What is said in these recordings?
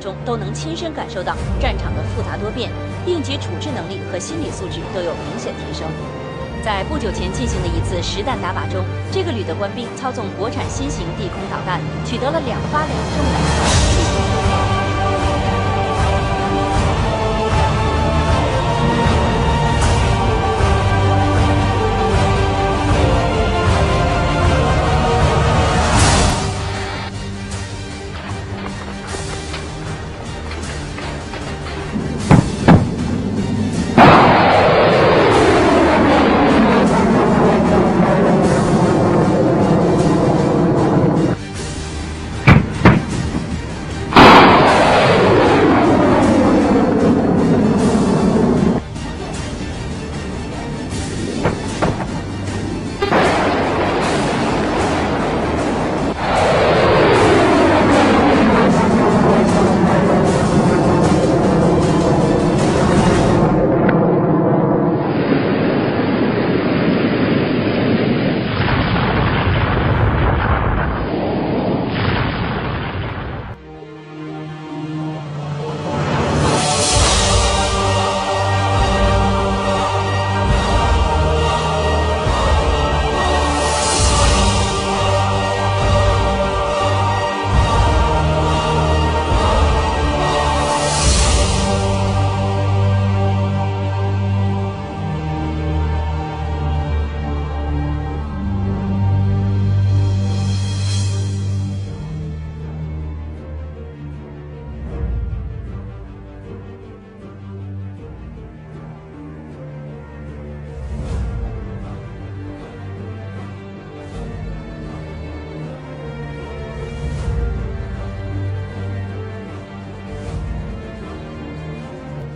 中都能亲身感受到战场的复杂多变，应急处置能力和心理素质都有明显提升。在不久前进行的一次实弹打靶中，这个旅的官兵操纵国产新型地空导弹，取得了两发两中的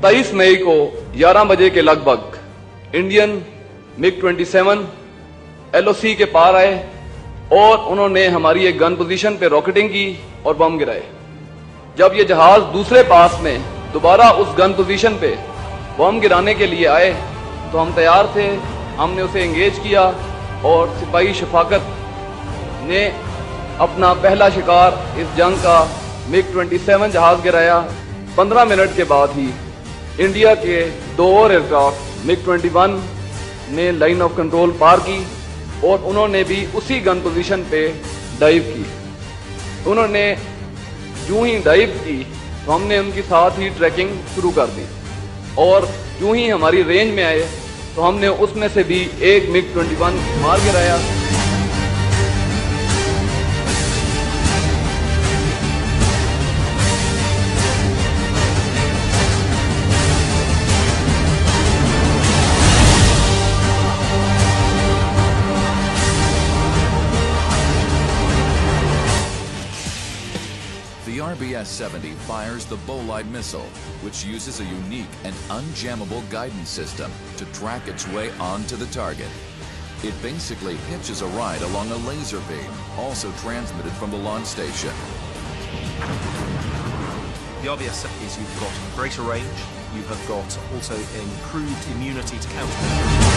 तेईस मई को 11 बजे के लगभग इंडियन मिग 27 एलओसी के पार आए और उन्होंने हमारी एक गन पोजीशन पे रॉकेटिंग की और बम गिराए। जब ये जहाज़ दूसरे पास में दोबारा उस गन पोजीशन पे बम गिराने के लिए आए तो हम तैयार थे, हमने उसे एंगेज किया और सिपाही शफाकत ने अपना पहला शिकार इस जंग का मिग 27 जहाज़ गिराया। 15 मिनट के बाद ही इंडिया के दो और एयरक्राफ्ट, मिग 21 ने लाइन ऑफ़ कंट्रोल पार की और उन्होंने भी उसी गन पोजीशन पे डाइव की। उन्होंने यूँ ही डाइव की तो हमने उनके साथ ही ट्रैकिंग शुरू कर दी। और यूँ ही हमारी रेंज में आए तो हमने उसमें से भी एक मिग 21 मार गिराया। RBS-70 fires the Bolide missile, which uses a unique and unjammable guidance system to track its way onto the target. It basically hitches a ride along a laser beam, also transmitted from the launch station. The RBS-70 is you've got greater range, you have got also improved immunity to counter.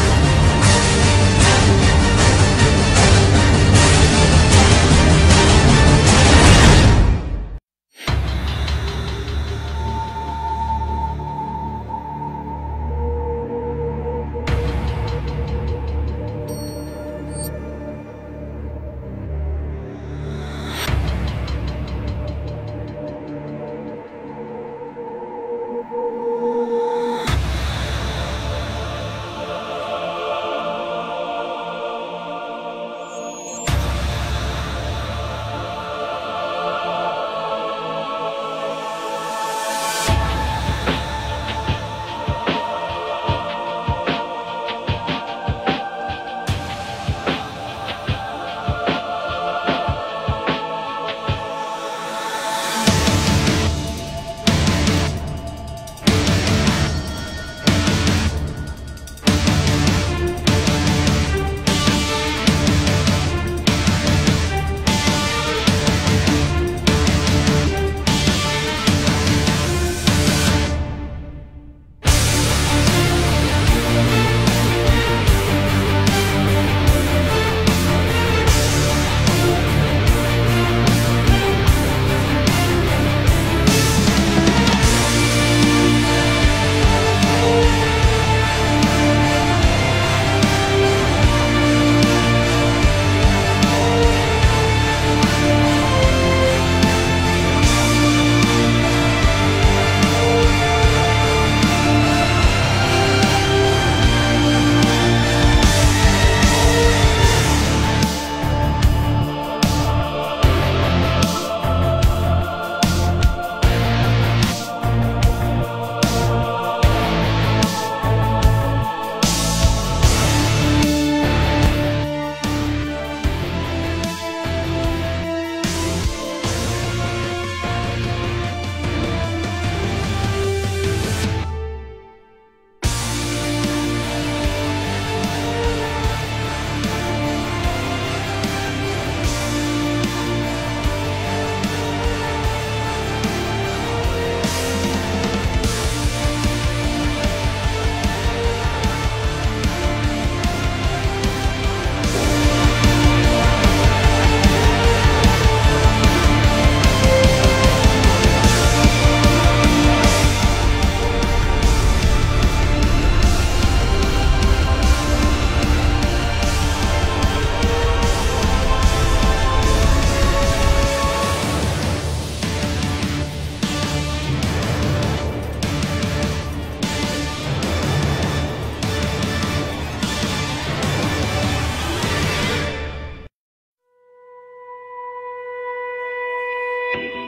Call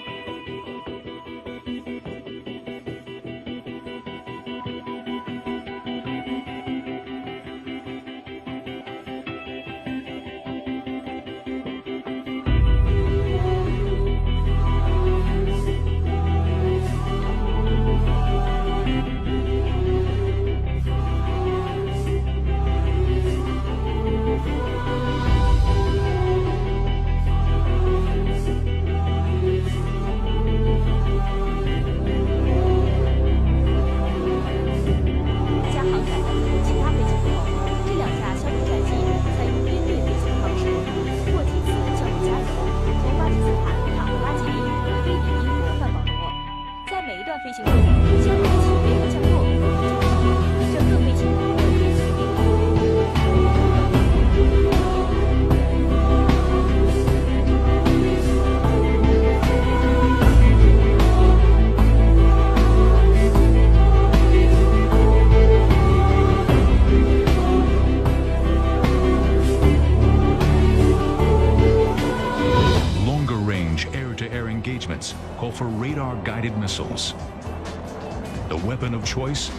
choice?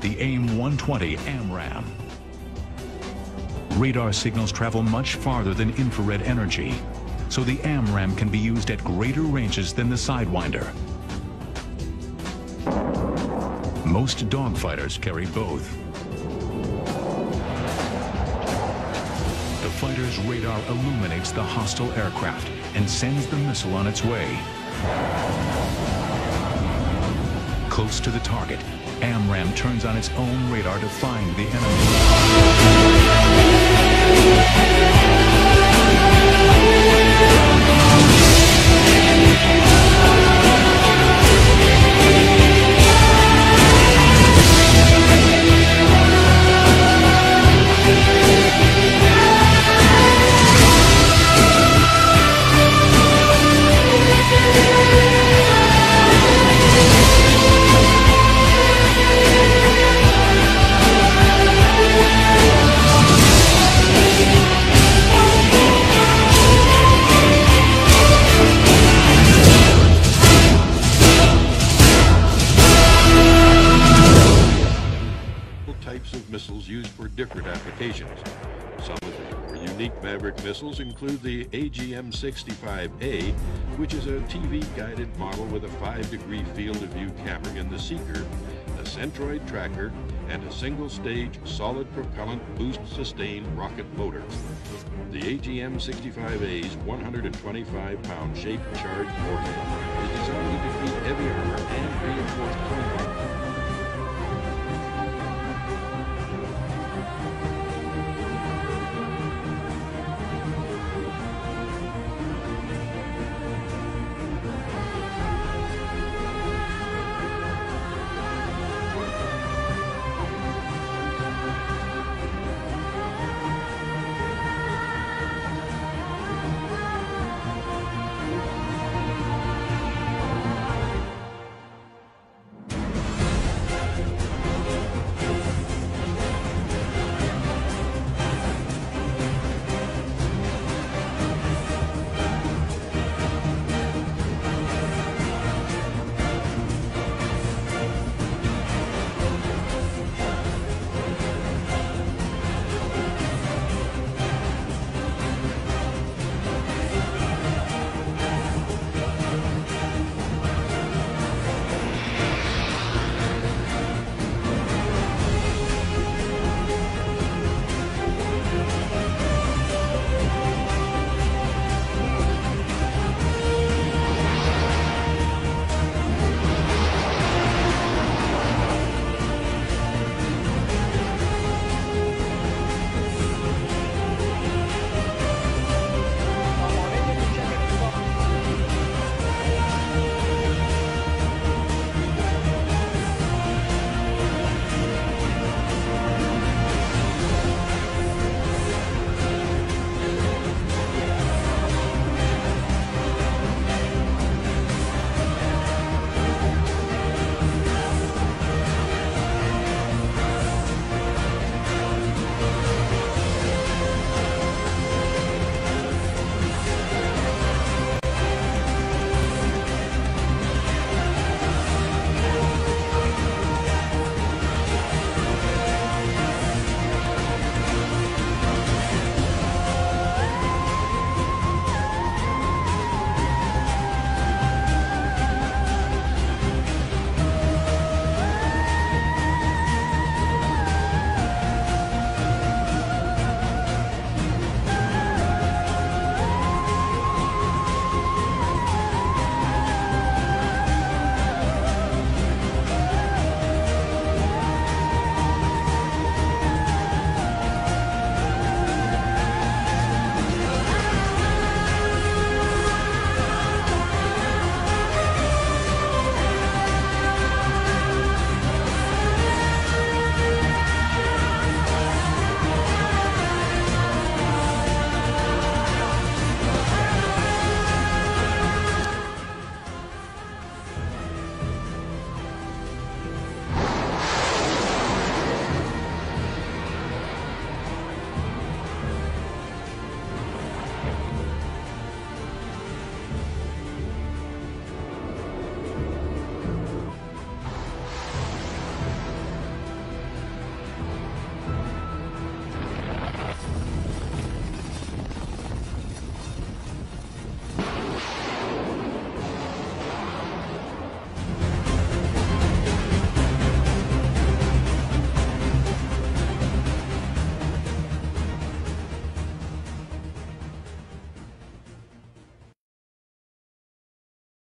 The AIM-120 AMRAAM. Radar signals travel much farther than infrared energy, so the AMRAAM can be used at greater ranges than the Sidewinder. Most dogfighters carry both. The fighter's radar illuminates the hostile aircraft and sends the missile on its way. Close to the target, AMRAAM turns on its own radar to find the enemy. Missiles include the AGM-65A, which is a TV-guided model with a 5-degree field of view camera in the seeker, a centroid tracker, and a single-stage solid propellant boost sustained rocket motor. The AGM-65A's 125-pound shaped charge warhead is designed to defeat heavy armor and reinforced